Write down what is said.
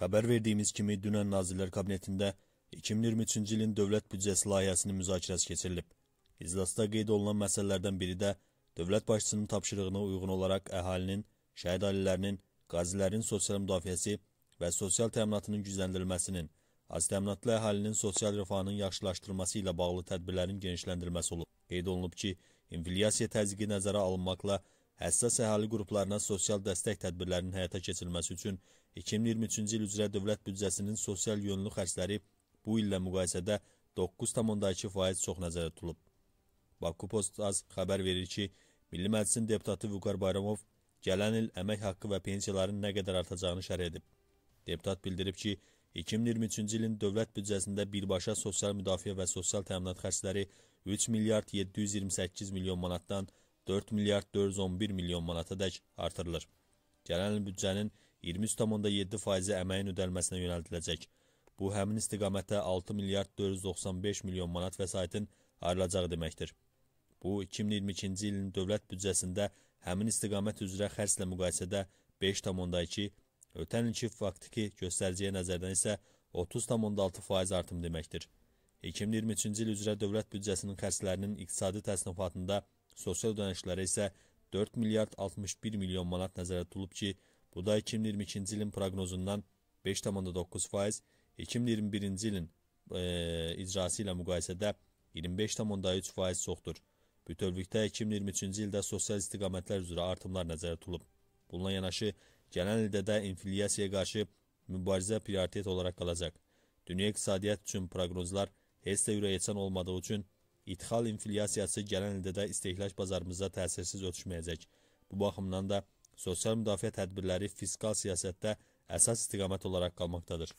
Xəbər verdiyimiz kimi dünən Nazirlər Kabinetində 2023-cü ilin dövlət büdcəsi layihəsinin müzakirəsi keçirilib. İclasda qeyd olunan məsələlərdən biri də dövlət başçısının tapşırığına uyğun olaraq əhalinin, şəhid ailələrinin, qazilərin sosial müdafiəsi və sosial təminatının gücləndirilməsinin, az təminatlı əhalinin sosial rifahının yaxşılaşdırılması ilə bağlı tədbirlərin genişləndirilməsi olub. Qeyd olunub ki, inflyasiya təzyiqi nəzərə alınmaqla həssas əhali qruplarına sosial dəstək tədbirlərinin həyata keçirilməsi üçün 2023-cü il üzrə dövlət büdcəsinin sosial yönlü xərcləri bu illə müqayisədə 9,2% çox nəzərdə tutulub. Baku Postaz xəbər verir ki, Milli Məclisin deputatı Vüqar Bayramov gələn il əmək haqqı və pensiyaların nə qədər artacağını şərh edib. Deputat bildirib ki, 2023-cü ilin dövlət büdcəsində birbaşa sosial müdafiə və sosial təminat xərcləri 3 milyard 728 milyon manatdan 4 milyard 411 milyon manata dək artırılır. Gələn büdcənin 23,7 faizi əməyin ödəlməsinə yönəldiləcək. Bu, həmin istiqamətdə 6 milyard 495 milyon manat vəsaitin ayrılacağı deməkdir. Bu, 2022-ci ilin dövlət büdcəsində həmin istiqamət üzrə xərclə müqayisədə 5,2, ötən ilki faktiki göstəriciyə nəzərdən isə 30,6 faiz artım deməkdir. 2023-cü il üzrə dövlət büdcəsinin xərclərinin iqtisadi təsnifatında Sosial ödənişlərə isə 4 milyard 61 milyon manat nəzərdə tutulub ki, bu da 2022-ci ilin proqnozundan 5,9%, 2021-ci ilin e, icrası ilə müqayisədə 25,3% çoxdur. Bütövlükdə 2023-cü ildə sosial istiqamətlər üzrə artımlar nəzərdə tutulub. Bununla yanaşı, gələn ildə də inflyasiyaya qarşı mübarizə prioritet olaraq qalacaq. Dünya iqtisadiyyat üçün proqnozlar heç də ürəkaçan olmadığı üçün İdxal inflyasiyası gələn ildə də istehlak bazarımıza təsirsiz ötüşməyəcək. Bu baxımdan da sosial müdafiə tədbirləri fiskal siyasətdə əsas istiqamət olaraq qalmaqdadır.